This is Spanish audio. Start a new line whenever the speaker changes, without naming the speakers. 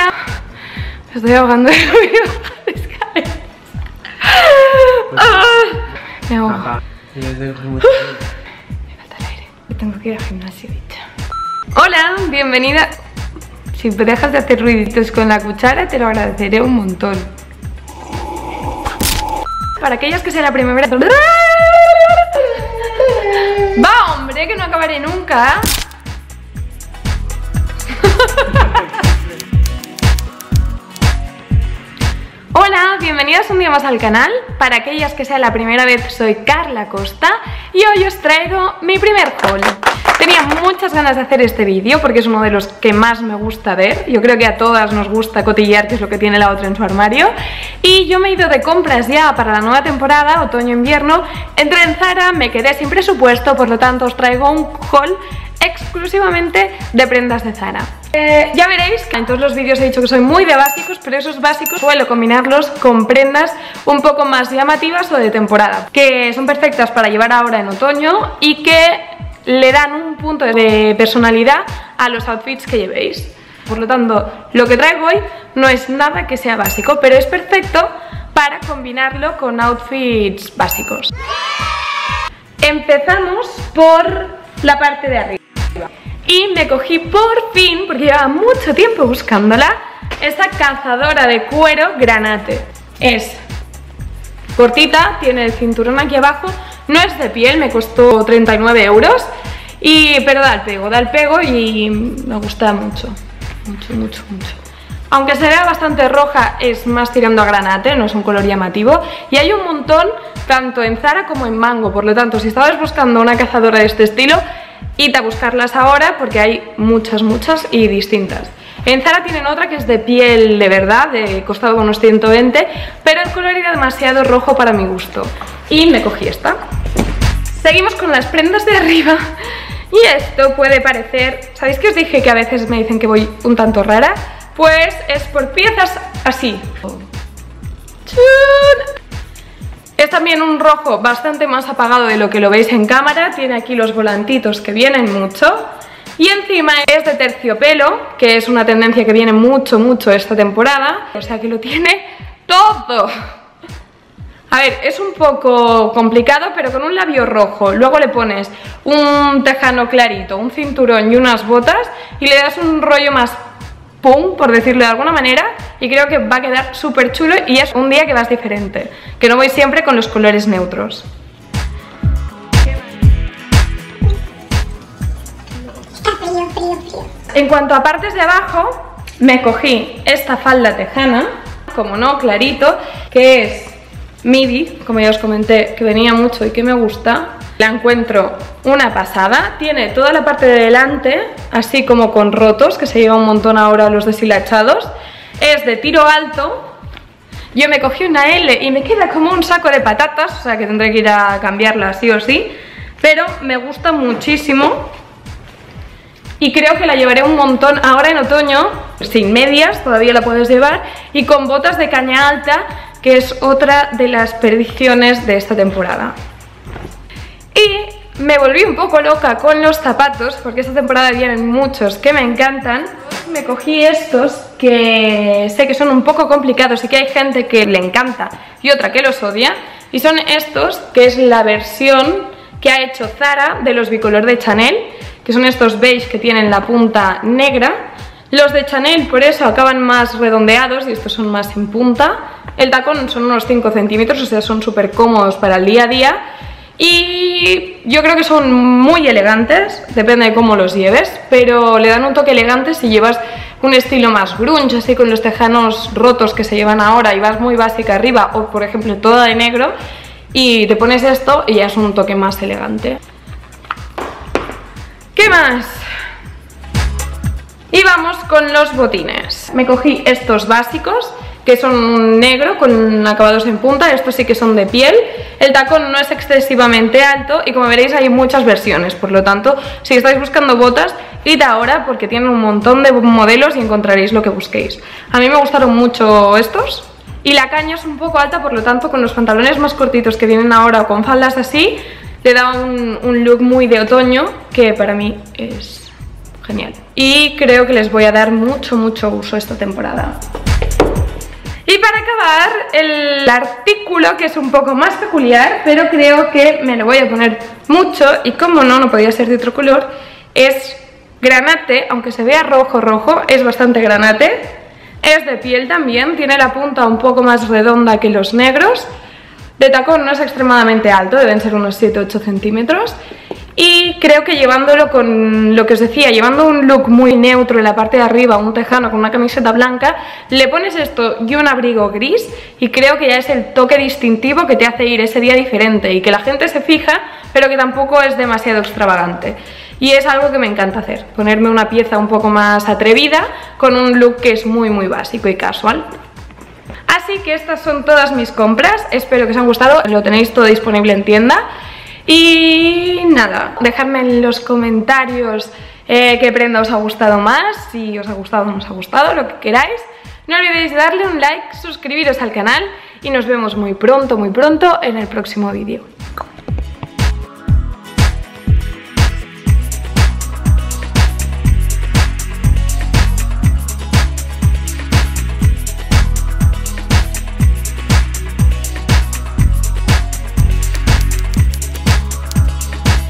Hola. Me estoy ahogando de ruido. Ah, Me ahogo. Me falta el aire. Tengo que ir al gimnasio, dicho. Hola, bienvenida. Si me dejas de hacer ruiditos con la cuchara, te lo agradeceré un montón. Para aquellos que sea la primavera. ¡Va, hombre! Que no acabaré nunca. Hola, bienvenidas un día más al canal. Para aquellas que sea la primera vez, soy Carla Costa y hoy os traigo mi primer haul. Tenía muchas ganas de hacer este vídeo porque es uno de los que más me gusta ver. Yo creo que a todas nos gusta cotillear qué es lo que tiene la otra en su armario. Y yo me he ido de compras ya para la nueva temporada, otoño-invierno. Entré en Zara, me quedé sin presupuesto, por lo tanto os traigo un haul exclusivamente de prendas de Zara. Eh, ya veréis que en todos los vídeos he dicho que soy muy de básicos, pero esos básicos suelo combinarlos con prendas un poco más llamativas o de temporada, que son perfectas para llevar ahora en otoño y que le dan un punto de personalidad a los outfits que llevéis. Por lo tanto, lo que traigo hoy no es nada que sea básico, pero es perfecto para combinarlo con outfits básicos. Empezamos por la parte de arriba. Y me cogí por fin, porque llevaba mucho tiempo buscándola, esta cazadora de cuero granate. Es cortita, tiene el cinturón aquí abajo, no es de piel, me costó 39 euros, y, pero da el pego, da el pego y me gusta mucho, mucho, mucho, mucho. Aunque se vea bastante roja, es más tirando a granate, no es un color llamativo. Y hay un montón, tanto en Zara como en Mango, por lo tanto, si estabas buscando una cazadora de este estilo, id a buscarlas ahora porque hay muchas, muchas y distintas. En Zara tienen otra que es de piel de verdad, de costado unos 120, pero el color era demasiado rojo para mi gusto. Y me cogí esta. Seguimos con las prendas de arriba. Y esto puede parecer... ¿Sabéis que os dije que a veces me dicen que voy un tanto rara? Pues es por piezas así. Es también un rojo bastante más apagado de lo que lo veis en cámara. Tiene aquí los volantitos que vienen mucho. Y encima es de terciopelo, que es una tendencia que viene mucho, mucho esta temporada. O sea que lo tiene todo. A ver, es un poco complicado, pero con un labio rojo. Luego le pones un tejano clarito, un cinturón y unas botas y le das un rollo más pum, por decirlo de alguna manera, y creo que va a quedar súper chulo y es un día que vas diferente, que no voy siempre con los colores neutros. En cuanto a partes de abajo, me cogí esta falda tejana, como no, clarito, que es midi, como ya os comenté, que venía mucho y que me gusta. La encuentro una pasada, tiene toda la parte de delante, así como con rotos, que se lleva un montón ahora los deshilachados. Es de tiro alto, yo me cogí una L y me queda como un saco de patatas, o sea que tendré que ir a cambiarla sí o sí. Pero me gusta muchísimo y creo que la llevaré un montón ahora en otoño, sin medias, todavía la puedes llevar, y con botas de caña alta, que es otra de las perdiciones de esta temporada. Y me volví un poco loca con los zapatos, porque esta temporada vienen muchos que me encantan. Me cogí estos que sé que son un poco complicados y que hay gente que le encanta y otra que los odia. Y son estos, que es la versión que ha hecho Zara de los bicolor de Chanel, que son estos beige que tienen la punta negra. Los de Chanel por eso acaban más redondeados y estos son más en punta. El tacón son unos 5 centímetros, o sea, son súper cómodos para el día a día. Y yo creo que son muy elegantes, depende de cómo los lleves, pero le dan un toque elegante si llevas un estilo más grunge, así con los tejanos rotos que se llevan ahora y vas muy básica arriba, o por ejemplo toda de negro, y te pones esto y ya es un toque más elegante. ¿Qué más? Y vamos con los botines. Me cogí estos básicos, que son negro con acabados en punta, estos sí que son de piel. El tacón no es excesivamente alto y como veréis hay muchas versiones, por lo tanto, si estáis buscando botas, id ahora porque tienen un montón de modelos y encontraréis lo que busquéis. A mí me gustaron mucho estos. Y la caña es un poco alta, por lo tanto, con los pantalones más cortitos que vienen ahora o con faldas así, le da un, un look muy de otoño que para mí es genial. Y creo que les voy a dar mucho, mucho uso esta temporada. Y para acabar, el artículo que es un poco más peculiar, pero creo que me lo voy a poner mucho y como no, no podía ser de otro color, es granate, aunque se vea rojo rojo, es bastante granate. Es de piel también, tiene la punta un poco más redonda que los negros. De tacón no es extremadamente alto, deben ser unos 7-8 centímetros. Y creo que llevándolo con lo que os decía, llevando un look muy neutro en la parte de arriba, un tejano con una camiseta blanca, le pones esto y un abrigo gris y creo que ya es el toque distintivo que te hace ir ese día diferente y que la gente se fija, pero que tampoco es demasiado extravagante. Y es algo que me encanta hacer, ponerme una pieza un poco más atrevida con un look que es muy muy básico y casual. Así que estas son todas mis compras, espero que os han gustado, lo tenéis todo disponible en tienda. Y nada, dejadme en los comentarios eh, qué prenda os ha gustado más, si os ha gustado o no os ha gustado, lo que queráis. No olvidéis darle un like, suscribiros al canal y nos vemos muy pronto, muy pronto en el próximo vídeo.